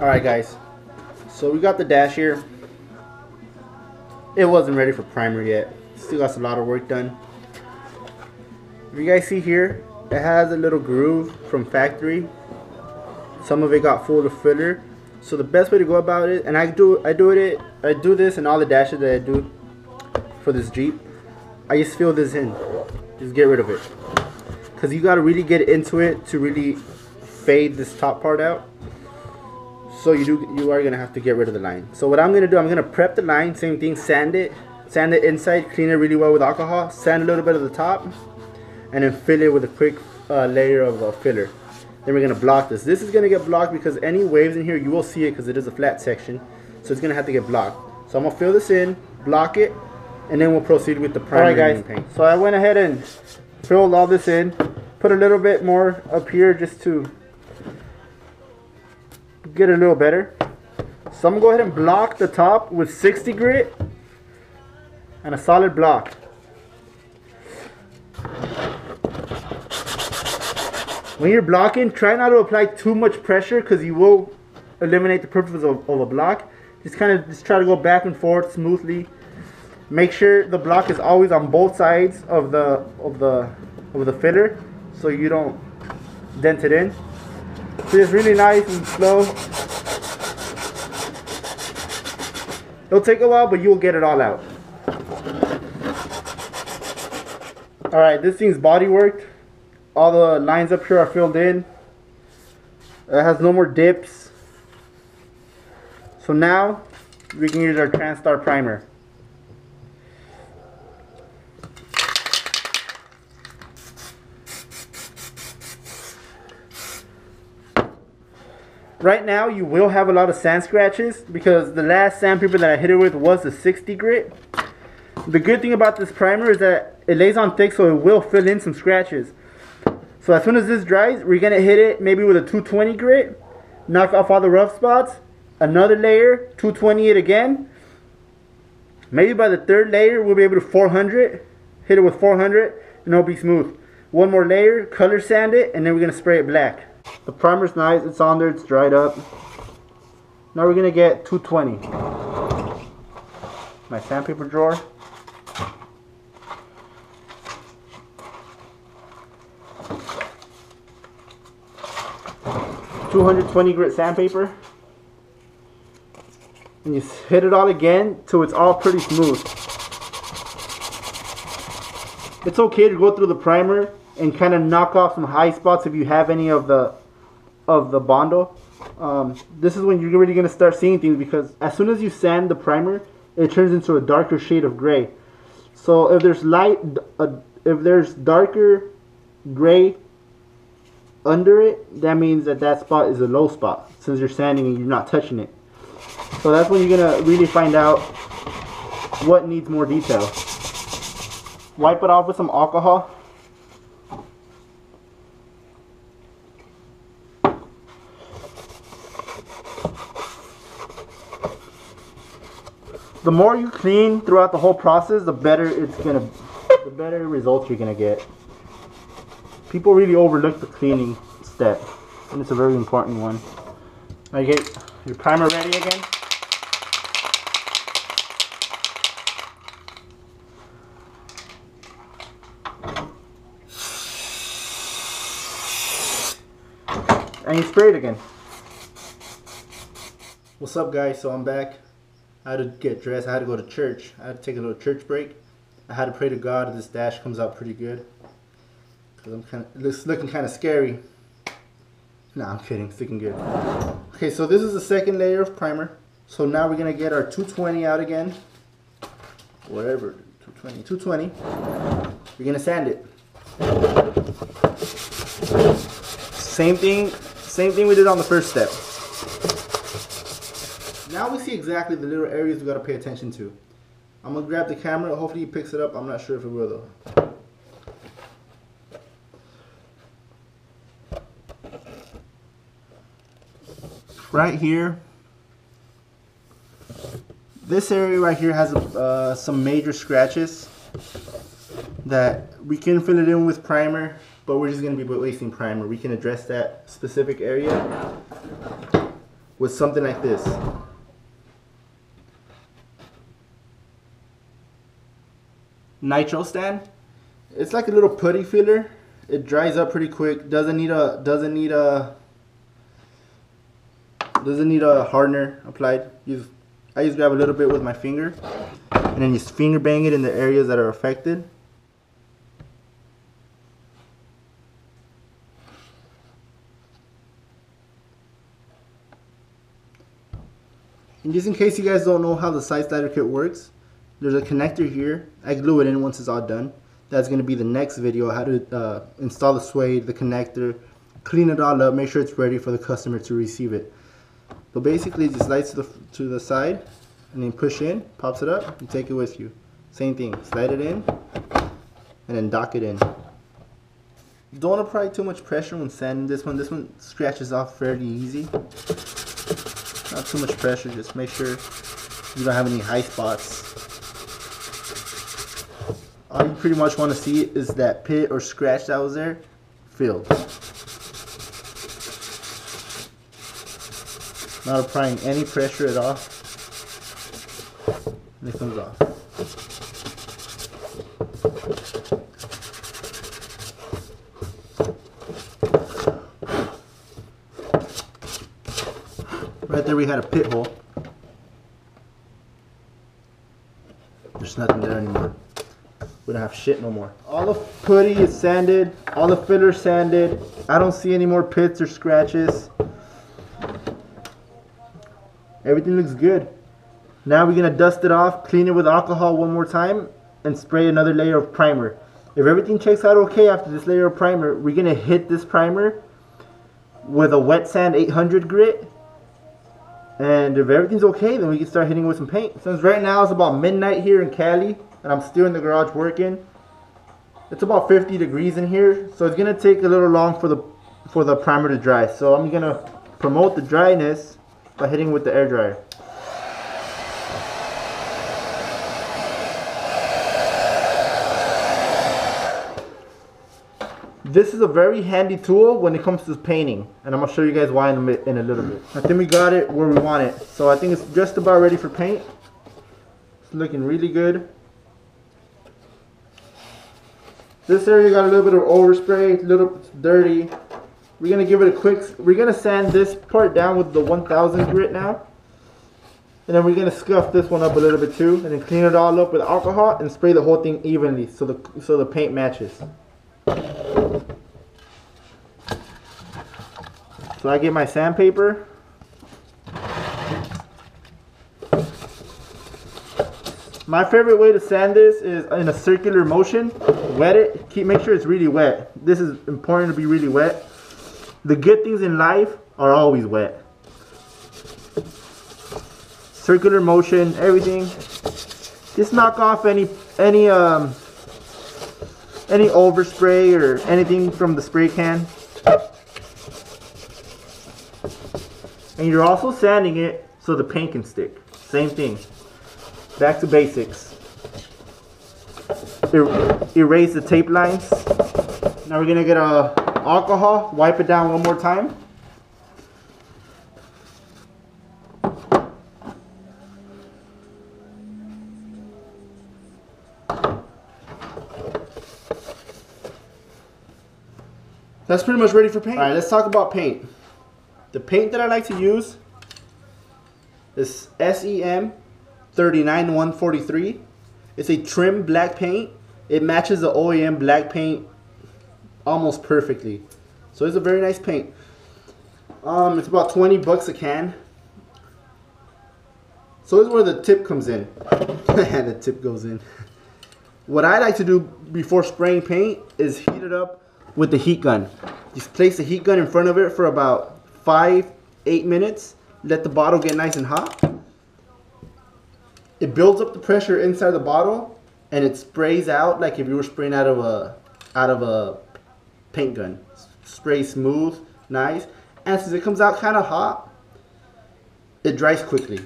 Alright guys, so we got the dash here. It wasn't ready for primer yet. Still got a lot of work done. If you guys see here, it has a little groove from factory. Some of it got full of filler. So the best way to go about it, and I do I do it I do this and all the dashes that I do for this Jeep. I just fill this in. Just get rid of it. Cause you gotta really get into it to really fade this top part out. So you do you are gonna have to get rid of the line. So what I'm gonna do, I'm gonna prep the line, same thing, sand it, sand it inside, clean it really well with alcohol, sand a little bit of the top, and then fill it with a quick uh, layer of uh, filler. Then we're gonna block this. This is gonna get blocked because any waves in here, you will see it because it is a flat section. So it's gonna have to get blocked. So I'm gonna fill this in, block it, and then we'll proceed with the primer Alright guys, paint. so I went ahead and filled all this in. Put a little bit more up here just to get it a little better. So I'm gonna go ahead and block the top with 60 grit and a solid block. When you're blocking, try not to apply too much pressure because you will eliminate the purpose of, of a block. Just kind of just try to go back and forth smoothly. Make sure the block is always on both sides of the of the of the filler so you don't dent it in. It's really nice and slow. It'll take a while, but you'll get it all out. Alright, this thing's body worked. All the lines up here are filled in. It has no more dips. So now we can use our Transtar primer. Right now you will have a lot of sand scratches because the last sandpaper that I hit it with was the 60 grit. The good thing about this primer is that it lays on thick so it will fill in some scratches. So as soon as this dries, we're going to hit it maybe with a 220 grit, knock off all the rough spots, another layer, 220 it again. Maybe by the third layer, we'll be able to 400, hit it with 400, and it'll be smooth. One more layer, color sand it, and then we're going to spray it black. The primer's nice, it's on there, it's dried up. Now we're going to get 220. My sandpaper drawer. 220 grit sandpaper. And you hit it all again till it's all pretty smooth. It's okay to go through the primer and kind of knock off some high spots if you have any of the of the bondo. Um, this is when you're really going to start seeing things because as soon as you sand the primer, it turns into a darker shade of gray. So if there's light, uh, if there's darker gray under it, that means that that spot is a low spot since you're sanding and you're not touching it. So that's when you're going to really find out what needs more detail. Wipe it off with some alcohol. The more you clean throughout the whole process, the better it's gonna, the better results you're gonna get. People really overlook the cleaning step and it's a very important one. I get your primer ready again. And you spray it again. What's up guys? So I'm back I had to get dressed I had to go to church I had to take a little church break I had to pray to God this dash comes out pretty good Cause I'm kind of, it's looking kind of scary. Nah, I'm kidding, it's looking good. Okay, so this is the second layer of primer. So now we're gonna get our 220 out again. Whatever, 220, 220. We're gonna sand it. Same thing, same thing we did on the first step. See exactly the little areas we gotta pay attention to. I'm gonna grab the camera, hopefully he picks it up. I'm not sure if it will though. right here, this area right here has uh, some major scratches that we can fill it in with primer, but we're just to be wasting primer. We can address that specific area. with something like this. Nitro-Stan. It's like a little putty filler. It dries up pretty quick. Doesn't need a doesn't need a doesn't need a hardener applied. Use I just grab a little bit with my finger and then just finger bang it in the areas that are affected. And just in case you guys don't know how the side slider kit works, there's a connector here. I glue it in once it's all done. That's going to be the next video, how to uh, install the suede, the connector, clean it all up, make sure it's ready for the customer to receive it. But basically just slides to the, to the side and then push in, pops it up, and take it with you. Same thing, slide it in and then dock it in. Don't apply too much pressure when sanding this one. This one scratches off fairly easy. Not too much pressure, just make sure you don't have any high spots. All you pretty much want to see is that pit or scratch that was there filled. Not applying any pressure at all. And it comes off. Right there we had a pit hole. There's nothing there anymore. We don't have shit no more. All the putty is sanded. All the filler sanded. I don't see any more pits or scratches. Everything looks good. Now we're gonna dust it off, clean it with alcohol one more time, and spray another layer of primer. If everything checks out okay after this layer of primer, we're gonna hit this primer with a wet sand 800 grit. And if everything's okay, then we can start hitting with some paint. Since right now it's about midnight here in Cali, and I'm still in the garage working, it's about 50 degrees in here, so it's gonna take a little long for the for the primer to dry. So I'm gonna promote the dryness by hitting with the air dryer. This is a very handy tool when it comes to painting and I'm to show you guys why in a, in a little bit. I think we got it where we want it. So I think it's just about ready for paint. It's looking really good. This area got a little bit of overspray, a little dirty. We're gonna give it a quick, we're gonna sand this part down with the 1000 grit now. And then we're gonna scuff this one up a little bit too, and then clean it all up with alcohol and spray the whole thing evenly so the so the paint matches. So I get my sandpaper. My favorite way to sand this is in a circular motion. Wet it, keep make sure it's really wet. This is important to be really wet. The good things in life are always wet. Circular motion, everything. Just knock off any any um any overspray or anything from the spray can. And you're also sanding it so the paint can stick. Same thing. Back to basics. Er erase the tape lines. Now we're gonna get a alcohol, wipe it down one more time. That's pretty much ready for paint. All right, let's talk about paint. The paint that I like to use is SEM 39143. It's a trim black paint. It matches the OEM black paint almost perfectly. So it's a very nice paint. Um, it's about 20 bucks a can. So this is where the tip comes in. and the tip goes in. What I like to do before spraying paint is heat it up with the heat gun. Just place the heat gun in front of it for about five, eight minutes. Let the bottle get nice and hot. It builds up the pressure inside the bottle and it sprays out like if you were spraying out of a out of a paint gun. Spray smooth, nice. And since it comes out kind of hot, it dries quickly.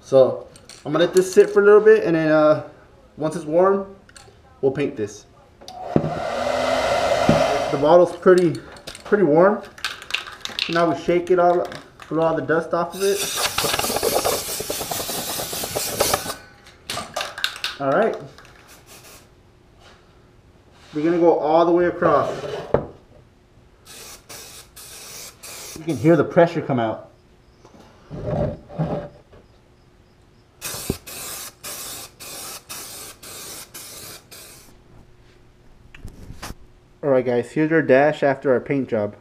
So I'm gonna let this sit for a little bit and then uh, once it's warm, we'll paint this. The bottle's pretty, pretty warm. Now we shake it all, blow all the dust off of it. All right. We're gonna go all the way across. You can hear the pressure come out. Alright guys, here's our dash after our paint job.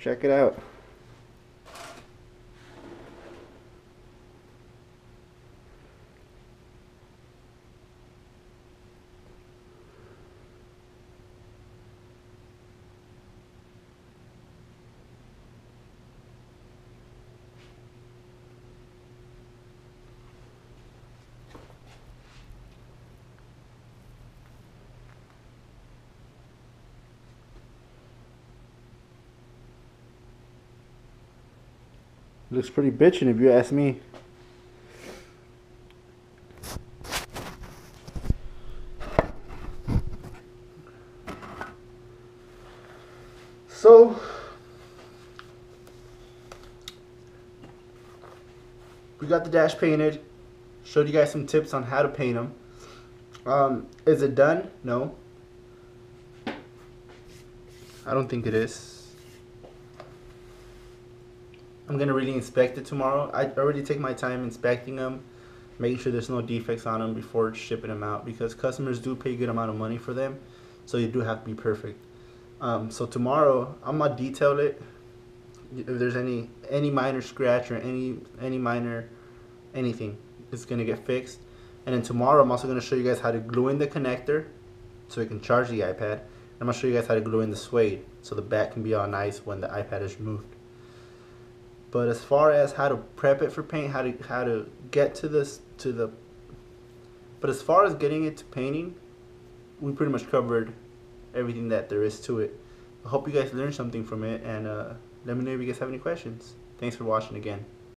Check it out. Looks pretty bitchin' if you ask me. So, we got the dash painted. Showed you guys some tips on how to paint them. Um, is it done? No. I don't think it is. I'm gonna really inspect it tomorrow. I already take my time inspecting them, making sure there's no defects on them before shipping them out because customers do pay a good amount of money for them, so you do have to be perfect. Um, so tomorrow I'm gonna detail it. If there's any any minor scratch or any any minor anything, it's gonna get fixed. And then tomorrow I'm also gonna show you guys how to glue in the connector so it can charge the iPad. I'm gonna show you guys how to glue in the suede so the back can be all nice when the iPad is removed. But as far as how to prep it for paint, how to how to get to this to the but as far as getting it to painting, we pretty much covered everything that there is to it. I hope you guys learned something from it and uh, let me know if you guys have any questions. Thanks for watching again.